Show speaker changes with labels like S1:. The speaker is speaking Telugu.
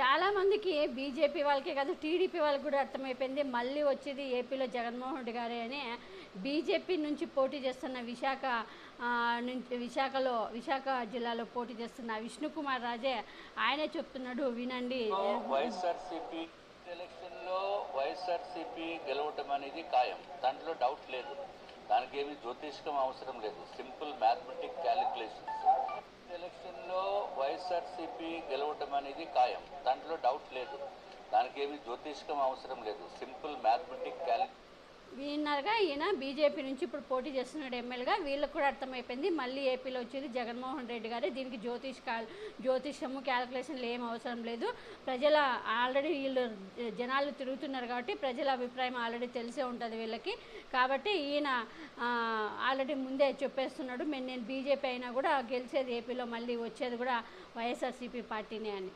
S1: చాలామందికి బీజేపీ వాళ్ళకే కాదు టీడీపీ వాళ్ళకి కూడా అర్థమైపోయింది. మళ్ళీ వచ్చేది ఏపీలో జగన్మోహన్ రెడ్డి గారే అని బీజేపీ నుంచి పోటీ చేస్తున్న విశాఖ నుంచి విశాఖలో విశాఖ జిల్లాలో పోటీ చేస్తున్న విష్ణుకుమార్ రాజే ఆయనే చెప్తున్నాడు వినండి.
S2: వైఎస్ఆర్సీపీ ఎలక్షన్ వైఎస్ఆర్సీపీ గెలవటం అనేది ఖాయం. దాంట్లో డౌట్ లేదు. దానికి ఏమి జ్యోతిష్కం అవసరం లేదు. సింపుల్ వైఎస్సీపీ గెలవటం అనేది ఖాయం. దాంట్లో డౌట్ లేదు. దానికి ఏమి జ్యోతిష్కం అవసరం లేదు. సింపుల్ మ్యాథమెటిక్ క్యాలిక్యులేషన్
S1: విన్నారుగా ఈయన బీజేపీ నుంచి ఇప్పుడు పోటీ చేస్తున్నాడు ఎమ్మెల్యేగా. వీళ్ళకి కూడా అర్థమైపోయింది. మళ్ళీ ఏపీలో వచ్చేది జగన్మోహన్ రెడ్డి గారే. దీనికి జ్యోతిష్ కాల్ జ్యోతిషము క్యాలిక్యులేషన్లు ఏం అవసరం లేదు. ప్రజల ఆల్రెడీ వీళ్ళు జనాలు తిరుగుతున్నారు కాబట్టి ప్రజల అభిప్రాయం ఆల్రెడీ తెలిసే ఉంటుంది వీళ్ళకి. కాబట్టి ఈయన ఆల్రెడీ ముందే చెప్పేస్తున్నాడు. మేము నేను బీజేపీ అయినా కూడా గెలిచేది ఏపీలో మళ్ళీ వచ్చేది కూడా వైఎస్ఆర్సీపీ పార్టీనే అని.